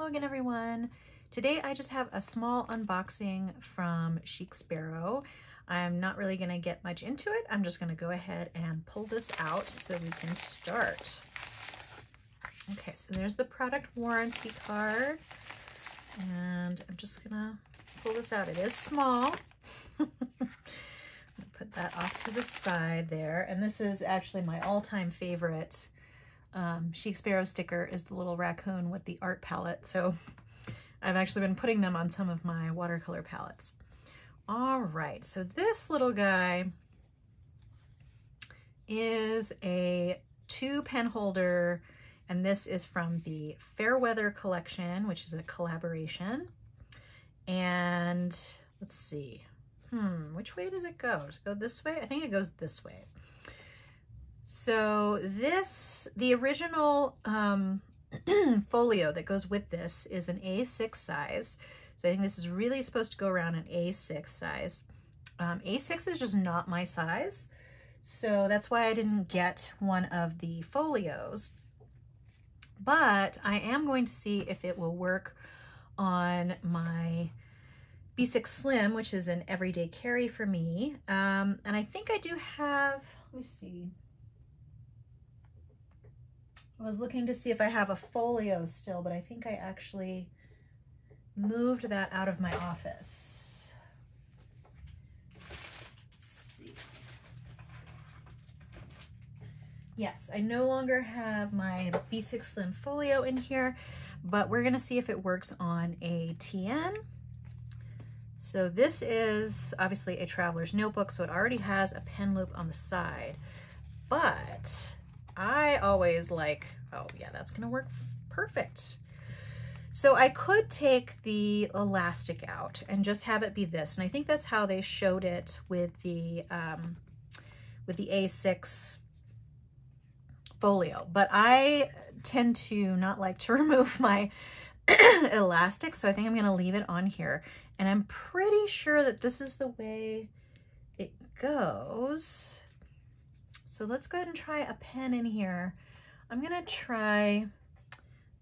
Hello again, everyone. Today I just have a small unboxing from Chic Sparrow. I'm not really going to get much into it. I'm just going to go ahead and pull this out so we can start. Okay, so there's the product warranty card. And I'm just going to pull this out. It is small. put that off to the side there. And this is actually my all-time favorite um, Chic Sparrow sticker is the little raccoon with the art palette. So I've actually been putting them on some of my watercolor palettes. All right, so this little guy is a two pen holder, and this is from the Fairweather collection, which is a collaboration. And let's see, hmm, which way does it go? Does it go this way? I think it goes this way. So this, the original um, folio that goes with this is an A6 size. So I think this is really supposed to go around an A6 size. Um, A6 is just not my size. So that's why I didn't get one of the folios. But I am going to see if it will work on my B6 Slim, which is an everyday carry for me. Um, and I think I do have, let me see. I was looking to see if I have a folio still, but I think I actually moved that out of my office. Yes, I no longer have my B6 Slim folio in here, but we're gonna see if it works on a TN. So this is obviously a traveler's notebook, so it already has a pen loop on the side, but I always like, oh yeah, that's gonna work perfect. So I could take the elastic out and just have it be this. And I think that's how they showed it with the, um, with the A6 folio. But I tend to not like to remove my elastic, so I think I'm gonna leave it on here. And I'm pretty sure that this is the way it goes. So let's go ahead and try a pen in here. I'm gonna try,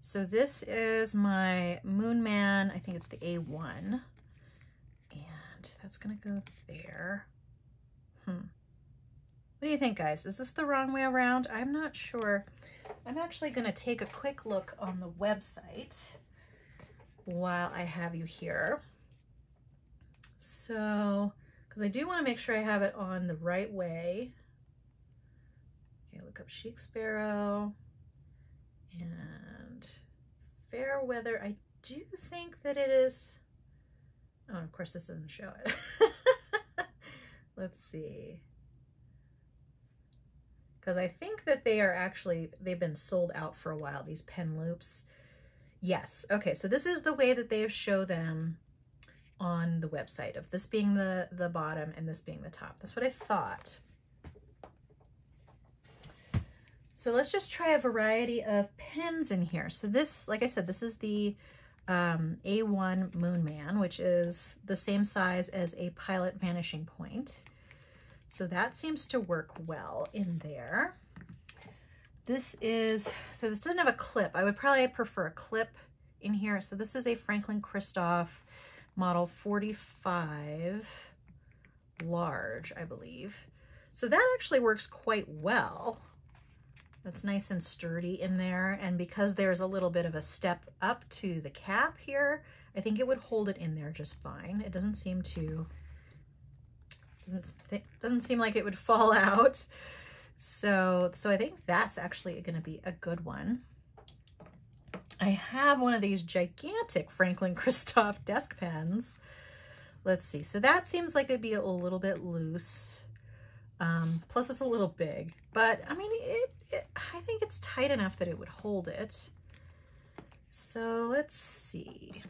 so this is my Moonman, I think it's the A1. And that's gonna go there. Hmm. What do you think, guys? Is this the wrong way around? I'm not sure. I'm actually gonna take a quick look on the website while I have you here. So, because I do want to make sure I have it on the right way. Okay, look up Chic Sparrow and Fairweather. I do think that it is, oh, of course this doesn't show it. Let's see. Because I think that they are actually, they've been sold out for a while, these pen loops. Yes, okay, so this is the way that they show them on the website of this being the, the bottom and this being the top. That's what I thought. So let's just try a variety of pens in here. So this, like I said, this is the um, A1 Moonman, which is the same size as a Pilot Vanishing Point. So that seems to work well in there. This is, so this doesn't have a clip. I would probably prefer a clip in here. So this is a Franklin Christoph model 45 large, I believe. So that actually works quite well. It's nice and sturdy in there. And because there's a little bit of a step up to the cap here, I think it would hold it in there just fine. It doesn't seem to, doesn't, doesn't seem like it would fall out. So, so I think that's actually going to be a good one. I have one of these gigantic Franklin Christoph desk pens. Let's see. So that seems like it'd be a little bit loose. Um, plus it's a little big, but I mean, I think it's tight enough that it would hold it. So let's see.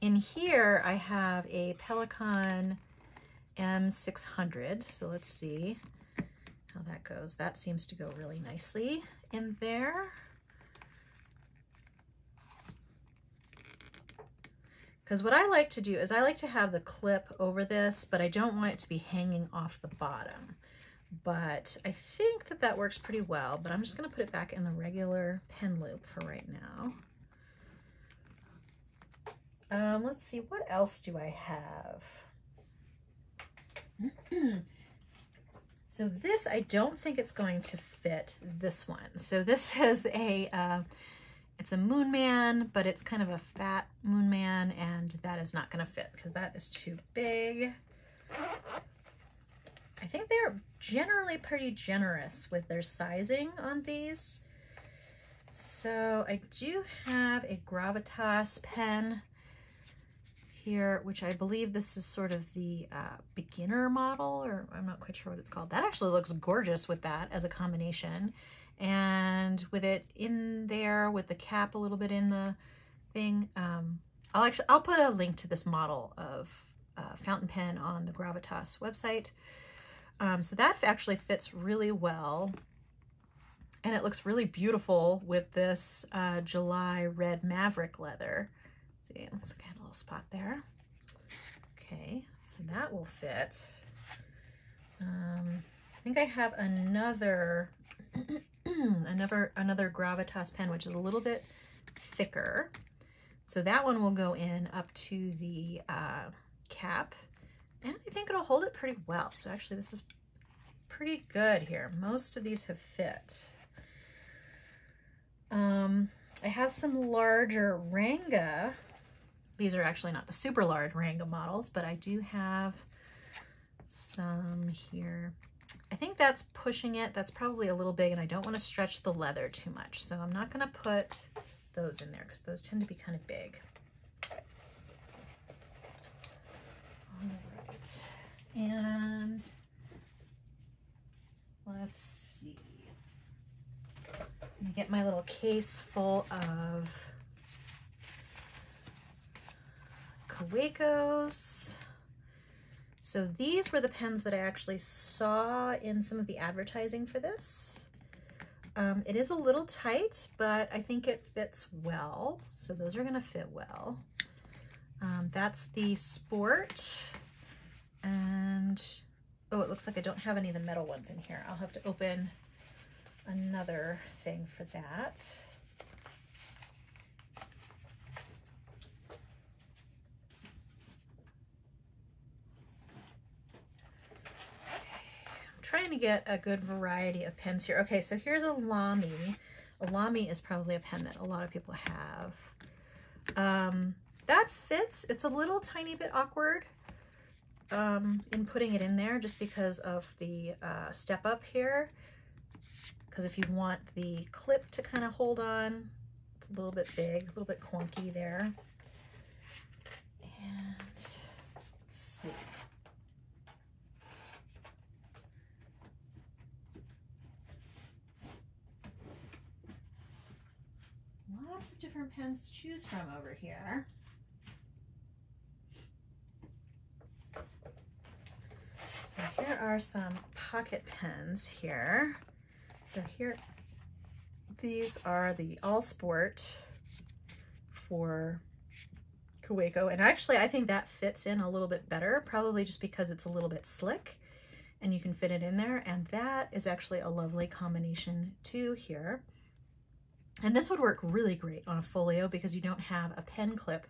In here, I have a Pelikan M600. So let's see how that goes. That seems to go really nicely in there. Because what I like to do is I like to have the clip over this, but I don't want it to be hanging off the bottom but I think that that works pretty well, but I'm just gonna put it back in the regular pen loop for right now. Um, let's see, what else do I have? so this, I don't think it's going to fit this one. So this is a, uh, it's a Moonman, but it's kind of a fat Moonman, and that is not going to fit because that is too big. I think they're generally pretty generous with their sizing on these. So I do have a Gravitas pen here, which I believe this is sort of the uh, beginner model, or I'm not quite sure what it's called. That actually looks gorgeous with that as a combination. And with it in there, with the cap a little bit in the thing, um, I'll actually, I'll put a link to this model of uh, fountain pen on the Gravitas website. Um, so that actually fits really well. And it looks really beautiful with this uh, July red Maverick leather. See, looks like I a little spot there. Okay, so that will fit. Um, I think I have another, another, another Gravitas pen, which is a little bit thicker. So that one will go in up to the uh, cap. And I think it'll hold it pretty well. So actually this is pretty good here. Most of these have fit. Um, I have some larger Ranga. These are actually not the super large Ranga models, but I do have some here. I think that's pushing it. That's probably a little big and I don't want to stretch the leather too much. So I'm not going to put those in there because those tend to be kind of big. All right. And let's see. Let me get my little case full of Kawecos. So these were the pens that I actually saw in some of the advertising for this. Um, it is a little tight, but I think it fits well. So those are gonna fit well. Um, that's the Sport. And, oh, it looks like I don't have any of the metal ones in here. I'll have to open another thing for that. I'm trying to get a good variety of pens here. Okay, so here's a Lamy. A Lamy is probably a pen that a lot of people have. Um, that fits. It's a little tiny bit awkward um, in putting it in there just because of the uh, step up here because if you want the clip to kind of hold on, it's a little bit big, a little bit clunky there. And let's see. Lots of different pens to choose from over here. So here are some pocket pens here. So here, these are the All Sport for Kaweco. And actually, I think that fits in a little bit better, probably just because it's a little bit slick and you can fit it in there. And that is actually a lovely combination too here. And this would work really great on a folio because you don't have a pen clip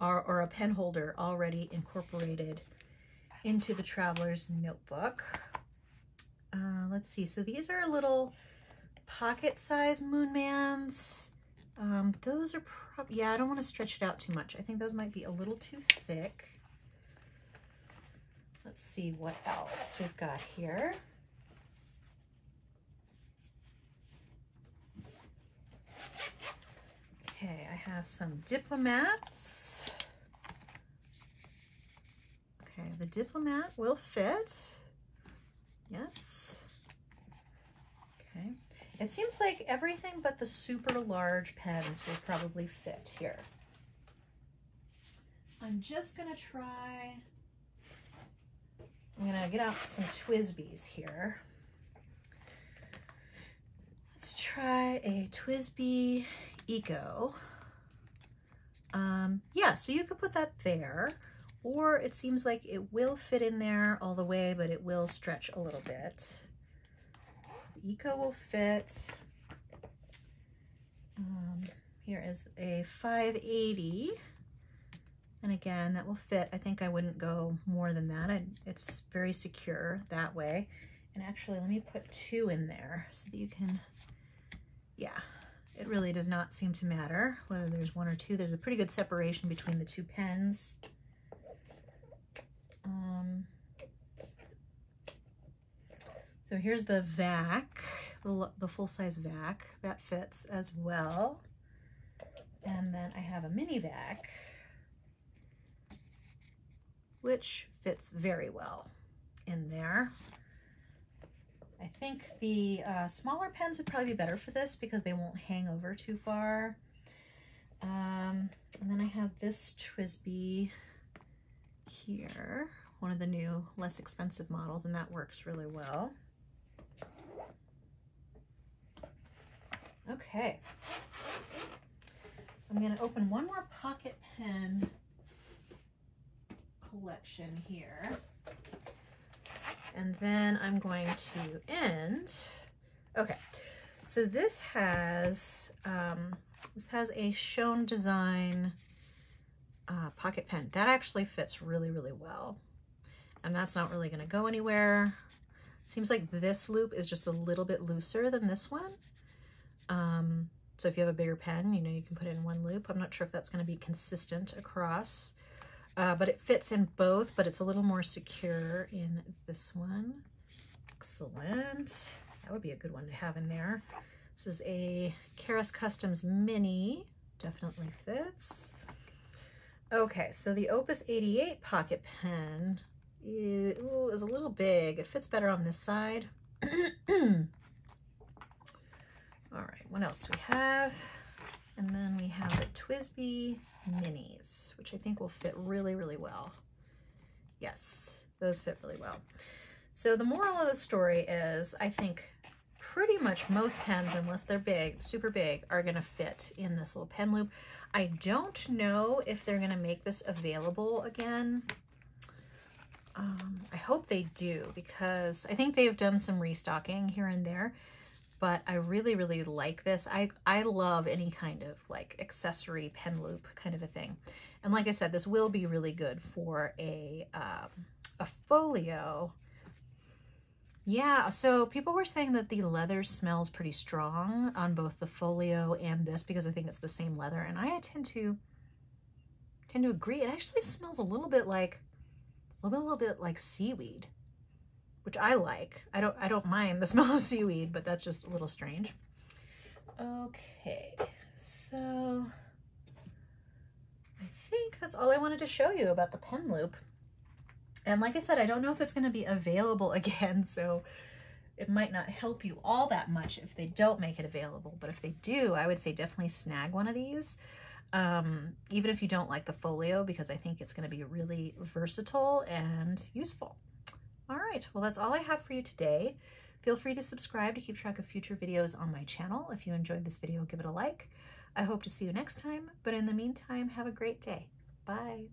or, or a pen holder already incorporated into the traveler's notebook. Let's see. So these are little pocket size Moonmans. Um, those are probably, yeah, I don't want to stretch it out too much. I think those might be a little too thick. Let's see what else we've got here. Okay, I have some diplomats. Okay, the diplomat will fit. Yes. It seems like everything but the super large pens will probably fit here. I'm just to try, I'm to get out some TWSBIs here. Let's try a TWSBI Eco. Um, yeah, so you could put that there or it seems like it will fit in there all the way, but it will stretch a little bit. Eco will fit. Um, here is a 580 And again, that will fit. I think I wouldn't go more than that. I, it's very secure that way. And actually, let me put two in there so that you can, yeah, it really does not seem to matter whether there's one or two. There's a pretty good separation between the two pens. So here's the vac, the, the full-size vac. That fits as well. And then I have a mini vac, which fits very well in there. I think the uh, smaller pens would probably be better for this because they won't hang over too far. Um, and then I have this TWSBI here, one of the new less expensive models, and that works really well. Okay. I'm going to open one more pocket pen collection here. And then I'm going to end. Okay, so this has, um, this has a Schon DSGN uh, pocket pen. That actually fits really, really well. And that's not really gonna go anywhere. seems like this loop is just a little bit looser than this one. Um, so if you have a bigger pen, you know, you can put it in one loop. I'm not sure if that's gonna be consistent across, uh, but it fits in both, but it's a little more secure in this one. Excellent. That would be a good one to have in there. This is a Karas Kustoms Mini. Definitely fits. Okay, so the Opus 88 pocket pen is, ooh, is a little big. It fits better on this side. All right, what else do we have? And then we have the TWSBI Minis, which I think will fit really, really well. Yes, those fit really well. So the moral of the story is I think pretty much most pens, unless they're big, super big, are gonna fit in this little pen loop. I don't know if they're gonna make this available again. Um, I hope they do because I think they've done some restocking here and there, but I really, really like this. I, I love any kind of like accessory pen loop kind of a thing. And like I said, this will be really good for a, um, a folio yeah, so people were saying that the leather smells pretty strong on both the folio and this because I think it's the same leather, and I tend to tend to agree. It actually smells a little bit like a little bit, a little bit like seaweed, which I like. I don't I don't mind the smell of seaweed, but that's just a little strange. Okay, so I think that's all I wanted to show you about the pen loop. And like I said, I don't know if it's going to be available again, so it might not help you all that much if they don't make it available. But if they do, I would say definitely snag one of these, um, even if you don't like the folio, because I think it's going to be really versatile and useful. All right, well, that's all I have for you today. Feel free to subscribe to keep track of future videos on my channel. If you enjoyed this video, give it a like. I hope to see you next time, but in the meantime, have a great day. Bye.